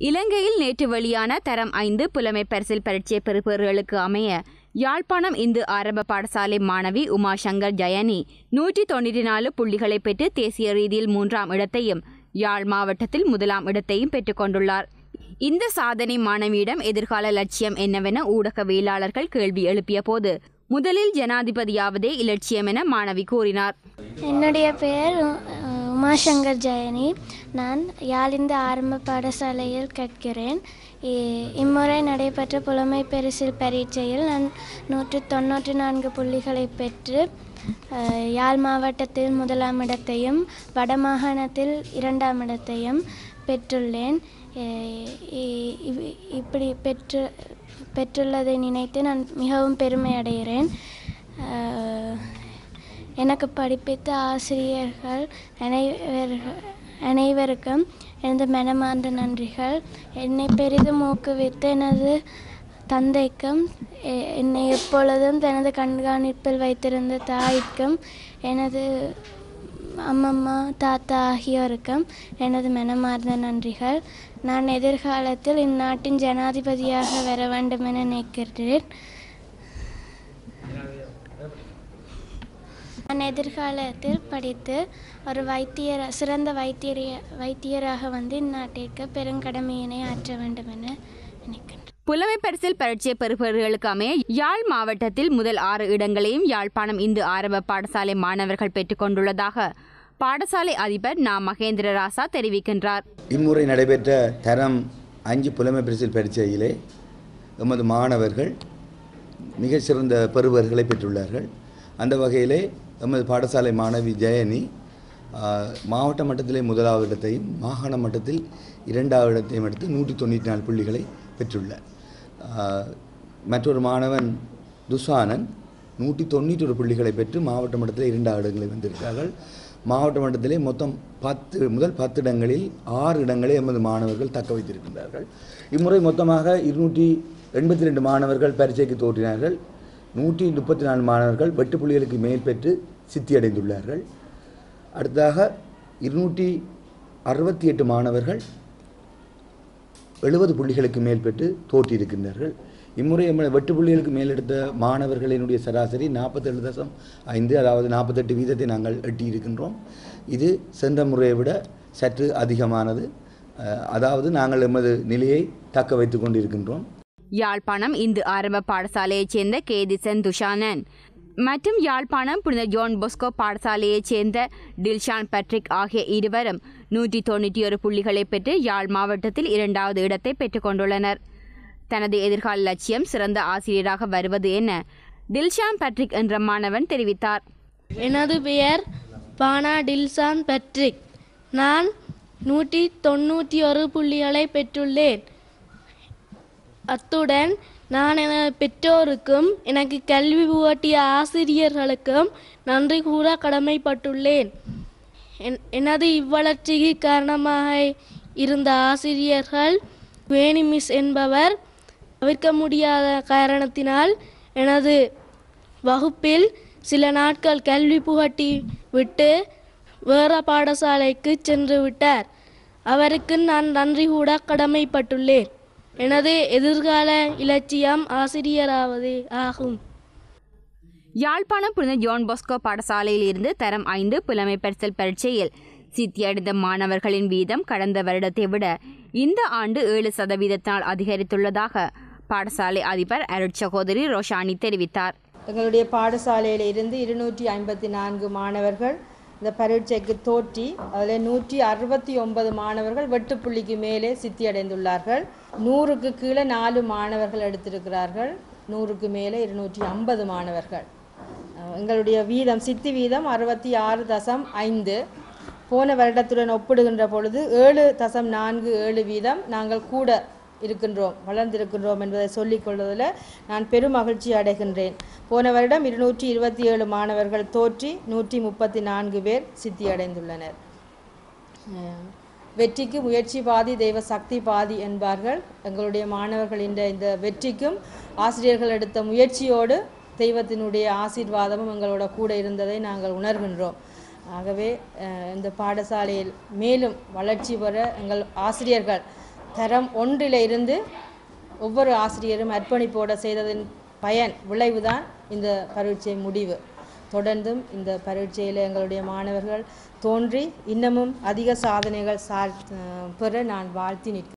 இலங்கையில் நேற்று வெளியான தரம் ஐந்து புலமை பரிசில் பரீட்சை பெறுபவர்களுக்கு அமைய யாழ்ப்பாணம் இந்து ஆரம்ப பாடசாலை மாணவி உமா சங்கர் ஜயனி நூற்றி தொண்ணூற்றி நாலு புள்ளிகளை பெற்று தேசிய ரீதியில் மூன்றாம் இடத்தையும் யாழ் மாவட்டத்தில் முதலாம் இடத்தையும் பெற்றுக்கொண்டுள்ளார் இந்த சாதனை மாணவியிடம் எதிர்கால லட்சியம் என்னவென ஊடகவியலாளர்கள் கேள்வி எழுப்பிய போது முதலில் ஜனாதிபதியாவதே இலட்சியம் என மாணவி கூறினார். என்னுடைய பெயர் உமாசங்கர் ஜெயனி. நான் யாழிந்த ஆரம்ப பாடசாலையில் கற்கிறேன். இ- இம்முறை நடைபெற்ற புலமை பரிசில் பரீட்சையில் நான் நூற்று தொண்ணூற்றி நான்கு புள்ளிகளை பெற்று யாழ் மாவட்டத்தில் முதலாம் இடத்தையும் வடமாகாணத்தில் இரண்டாம் இடத்தையும் பெற்றுள்ளேன். இவ்- இப்படி பெற்று பெற்றுள்ளதை நினைத்து நான் மிகவும் பெருமை அடைகிறேன். எனக்கு படிப்பித்த ஆசிரியர்கள் அனைவர்கள் அனைவருக்கும் எனது மனமார்ந்த நன்றிகள். என்னை பெரிதும் ஊக்குவித்த எனது தந்தைக்கும் என்னை எப்பொழுதும் தனது கண்காணிப்பில் வைத்திருந்த தாய்க்கும் எனது அம்மம்மா தாத்தா ஆகியோருக்கும் எனது மனமார்ந்த நன்றிகள். நான் எதிர்காலத்தில் இந்நாட்டின் ஜனாதிபதியாக வர வேண்டும் என நினைக்கிறேன். நான் எதிர்காலத்தில் படித்து ஒரு வைத்தியர் சிறந்த வைத்தியர் வைத்தியராக வந்து இந்நாட்டிற்கு பெருங்கடமையினை ஆற்ற வேண்டும் என நினைக்கின்றேன். புலமை பரிசில் பரீட்சை பெறுபவர்களுக்கு அமைய யாழ் மாவட்டத்தில் முதல் ஆறு இடங்களையும் யாழ்ப்பாணம் இந்து ஆரம்ப பாடசாலை மாணவர்கள் பெற்றுக்கொண்டுள்ளதாக பாடசாலை அதிபர் நா. மகேந்திர ராசா தெரிவிக்கின்றார். இம்முறை நடைபெற்ற தரம் அஞ்சு புலமை பரிசில் பரீட்சையிலே எமது மாணவர்கள் மிகச் சிறந்த பெறுவர்களை பெற்றுள்ளார்கள். அந்த வகையிலே எமது பாடசாலை மாணவி ஜெயனி மாவட்ட மட்டத்திலே முதலாவது இடத்தையும் மாகாண மட்டத்தில் இரண்டாவது இடத்தையும் எடுத்து நூற்றி தொண்ணூற்றி நாலு புள்ளிகளை பெற்றுள்ளார். மற்றொரு மாணவன் துசானன் நூற்றி தொண்ணூற்றி ஒரு புள்ளிகளை பெற்று மாவட்ட மட்டத்தில் இரண்டாவது இடங்களை வந்திருக்கிறார்கள் மாவட்ட மட்டத்திலே மொத்தம் பத்து முதல் பத்து இடங்களில் ஆறு இடங்களை எமது மாணவர்கள் தக்க வைத்திருக்கின்றார்கள். இம்முறை மொத்தமாக இருநூற்றி எண்பத்தி ரெண்டு மாணவர்கள் பரீட்சைக்கு தோற்றினார்கள். நூற்றி முப்பத்தி நாலு மாணவர்கள் வெட்டு புள்ளிகளுக்கு மேல் பெற்று சித்தியடைந்துள்ளார்கள். அடுத்ததாக இருநூற்றி அறுபத்தி எட்டு மாணவர்கள் எழுபது புள்ளிகளுக்கு மேல் பெற்று தோற்றியிருக்கின்றார்கள் இம்முறை வெட்டு புள்ளிகளுக்கு மேல் எடுத்த மாணவர்களினுடைய சராசரி நாற்பத்தேழு தசம் ஐந்து அதாவது நாற்பத்தெட்டு வீதத்தை நாங்கள் எட்டியிருக்கின்றோம். இது சென்ற முறையை விட சற்று அதிகமானது. அதாவது நாங்கள் எமது நிலையை தக்க வைத்து கொண்டிருக்கின்றோம். யாழ்ப்பாணம் இந்து ஆரம்ப பாடசாலையைச் சேர்ந்த கேதிசன் துஷானன். மற்றும் யாழ்ப்பாணம் புனித ஜோன் பொஸ்கோ பாடசாலையைச் சேர்ந்த டில்ஷான் பட்ரிக் ஆகிய இருவரும் நூற்றி தொண்ணூற்றி ஒரு புள்ளிகளை பெற்று யாழ் மாவட்டத்தில் இரண்டாவது இடத்தை பெற்றுக்கொண்டுள்ளனர் தனது எதிர்கால லட்சியம் சிறந்த ஆசிரியராக வருவது என டில்ஷான் பட்ரிக் என்ற மாணவன் தெரிவித்தார். எனது பெயர் பானா டில்ஷான் பட்ரிக். நான் நூற்றி தொண்ணூற்றி ஒரு புள்ளிகளை பெற்றுள்ளேன். அத்துடன் நான் எனது பெற்றோருக்கும் எனக்கு கல்வி புகட்டிய ஆசிரியர்களுக்கும் நன்றி கூற கடமைப்பட்டுள்ளேன். என்- எனது இவ்வளர்ச்சிக்கு காரணமாக இருந்த ஆசிரியர்கள் வேணி மிஸ் என்பவர் தவிர்க்க முடியாத காரணத்தினால் எனது வகுப்பில் சில நாட்கள் கல்வி புகட்டி விட்டு வேற பாடசாலைக்கு சென்று விட்டார். அவருக்கு நான் நன்றி கூட கடமைப்பட்டுள்ளேன். எனது எதிர்கால இலட்சியம் ஆசிரியராவது ஆகும். யாழ்ப்பாணம் புனித ஜோன் பொஸ்கோ பாடசாலையில் இருந்து தரம் ஐந்து புலமை பரிசல் பரீட்சையில் சித்தியடைந்த மாணவர்களின் வீதம் கடந்த வருடத்தை விட இந்த ஆண்டு ஏழு சதவீதத்தினால் அதிகரித்துள்ளதாக பாடசாலை அதிபர் அருட்சகோதரி ரோஷானி தெரிவித்தார். எங்களுடைய பாடசாலையில் இருந்து இருநூற்றி ஐம்பத்தி நான்கு மாணவர்கள் இந்த பரீட்சைக்கு தோற்றி அதில் நூற்றி அறுபத்தி ஒன்பது மாணவர்கள் வெட்டுப்புள்ளிக்கு மேலே சித்தி அடைந்துள்ளார்கள் நூறுக்கு கீழே நாலு மாணவர்கள் எடுத்திருக்கிறார்கள். நூறுக்கு மேலே இருநூற்றி ஐம்பது மாணவர்கள். எங்களுடைய வீதம் சித்தி வீதம் அறுபத்தி ஆறு தசம் ஐந்து. போன வருடத்துடன் ஒப்பிடுகின்ற பொழுது ஏழு தசம் நான்கு ஏழு வீதம். நாங்கள் கூட இருக்கின்றோம் வளர்ந்திருக்கின்றோம் என்பதை சொல்லிக் கொள்வதில் நான் பெரும் மகிழ்ச்சி அடைகின்றேன். போன வருடம் இருநூற்றி இருபத்தி ஏழு மாணவர்கள் தோற்றி நூற்றி முப்பத்தி நான்கு பேர் சித்தி அடைந்துள்ளனர் வெற்றிக்கு முயற்சி பாதி தெய்வ சக்தி பாதி என்பார்கள். எங்களுடைய மாணவர்களின் இந்த வெற்றிக்கும் ஆசிரியர்கள் எடுத்த முயற்சியோடு தெய்வத்தினுடைய ஆசீர்வாதமும் எங்களோட கூட இருந்ததை நாங்கள் உணர்கின்றோம். ஆகவே இந்த பாடசாலையில் மேலும் வளர்ச்சி பெற எங்கள் ஆசிரியர்கள் தரம் ஒன்றிலிருந்து ஒவ்வொரு ஆசிரியரும் அர்ப்பணிப்போட செய்ததன் பயன் விளைவுதான் இந்த பரீட்சை முடிவு. தொடர்ந்தும் இந்த பரீட்சையில் எங்களுடைய மாணவர்கள் தோன்றி இன்னமும் அதிக சாதனைகள் சா பெற நான் வாழ்த்தி நிற்கிறேன்.